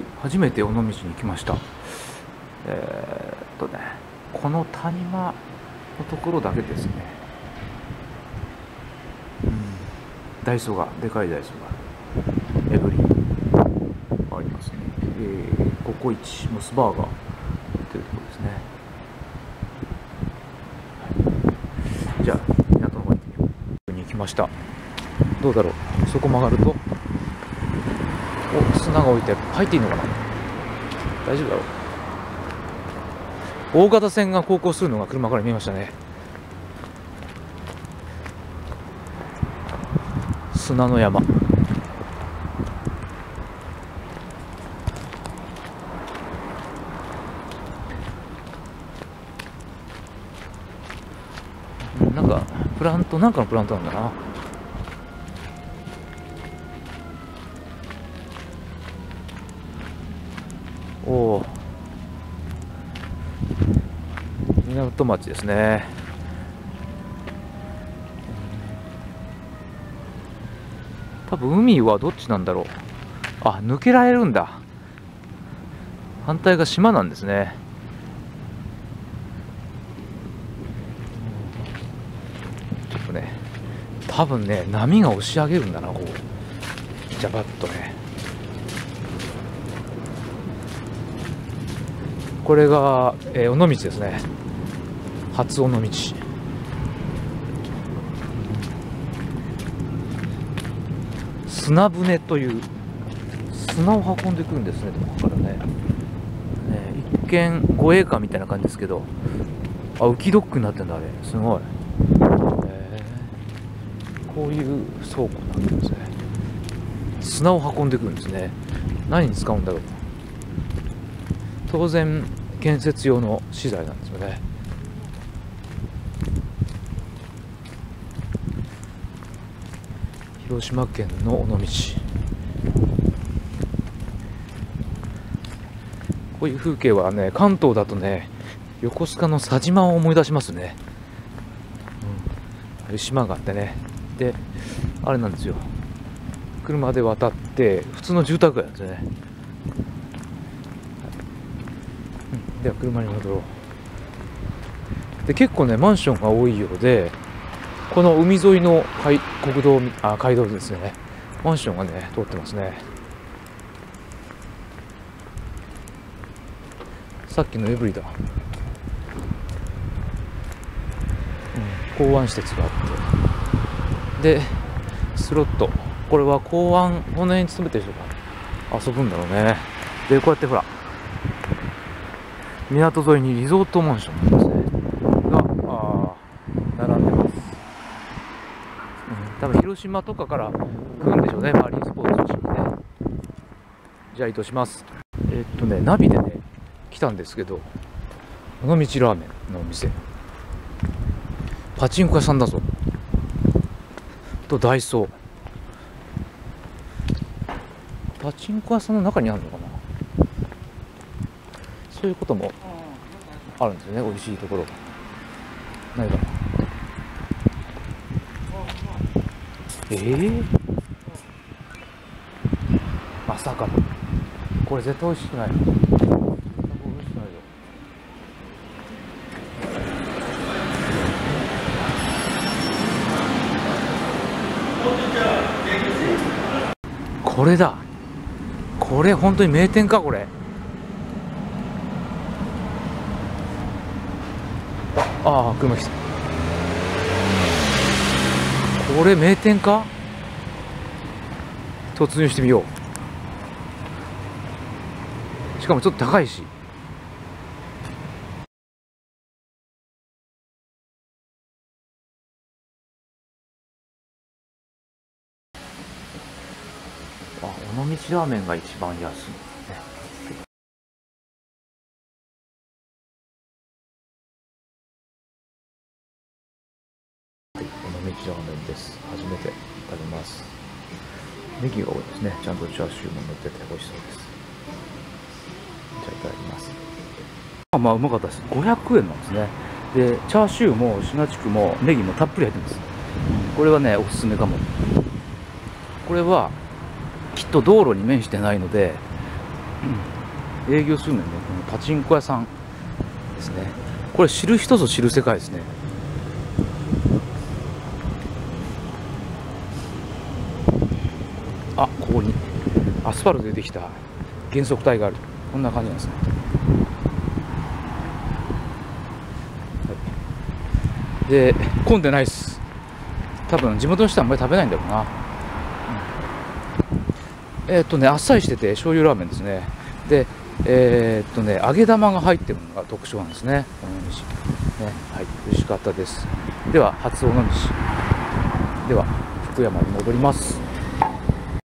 はい、初めて尾道に来ました。えー、っとねこの谷間のところだけですね、うん、ダイソーがでかいダイソーがエブリン。ありますね、えー、ココイチモスバーガーというところですね、はい、じゃあ港の方に行きました。どうだろう？そこ曲がると？お砂が置いて入っていいのかな？大丈夫だろう。大型船が航行するのが車から見えましたね。砂の山。なんかプラントなんかのプラントなんだな。お港町ですね。多分海はどっちなんだろう。あ抜けられるんだ。反対が島なんですね。ちょっとね多分ね波が押し上げるんだなこう。ジャバッとね。これが、えー、尾道ですね。初尾道。砂船という砂を運んでくるんですねここからね。ね一見護衛艦みたいな感じですけど。あ浮きドックになってんだあれ。すごい、えー、こういう倉庫になってるんですね。砂を運んでくるんですね。何に使うんだろう。当然建設用の資材なんですよね。広島県の尾道。こういう風景はね関東だとね横須賀の佐島を思い出しますね、うん、島があってね。であれなんですよ。車で渡って普通の住宅街なんですよね。では車に戻ろう。で結構ねマンションが多いようでこの海沿いの海国道あ街道ですね。マンションがね通ってますね。さっきのエブリだ、うん、港湾施設があって。でスロット。これは港湾この辺に勤めてる人が遊ぶんだろうね。でこうやってほら港沿いにリゾートマンションです。ねがあ並んでます、うん、多分広島とかから来るんでしょうねマリンスポーツ中心にねじゃあ移動しますえー、っとねナビでね来たんですけど尾道ラーメンのお店パチンコ屋さんだぞとダイソーパチンコ屋さんの中にあるのかなそういうこともあるんですよね美味しいところないか。なええー、まさかこれ絶対美味しくないこれだ。これ本当に名店かこれ。ああ車来た。これ名店か？突入してみよう。しかもちょっと高いし。あ尾道ラーメンが一番安い。ラーメンです。初めて食べます。ネギが多いですね。ちゃんとチャーシューも乗ってて美味しそうです。じゃあいただきます。あまあうまかったです。500円なんですね。でチャーシューもシナチクもネギもたっぷり入ってます。これはねおすすめかも。これはきっと道路に面してないので営業するのにねこのパチンコ屋さんですね。これ知る人ぞ知る世界ですね。あここに。アスファルトでできた。減速帯がある。こんな感じなんですね、はい、で混んでないです。多分地元の人はあんまり食べないんだろうな、うん、えー、っとねあっさりしてて醤油ラーメンですね。でえー、っとね揚げ玉が入ってるのが特徴なんですね。尾道ねはい。美味しかったです。では初尾道では福山に戻ります。